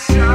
sun.